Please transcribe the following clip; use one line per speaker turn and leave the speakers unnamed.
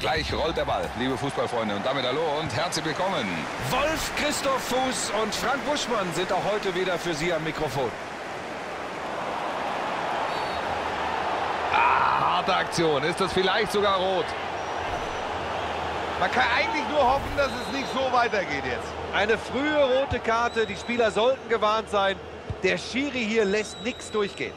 Gleich rollt der Ball, liebe Fußballfreunde. Und damit hallo und herzlich willkommen.
Wolf, Christoph Fuß und Frank Buschmann sind auch heute wieder für Sie am Mikrofon.
Ah, harte Aktion. Ist das vielleicht sogar rot?
Man kann eigentlich nur hoffen, dass es nicht so weitergeht jetzt.
Eine frühe rote Karte. Die Spieler sollten gewarnt sein. Der Schiri hier lässt nichts durchgehen.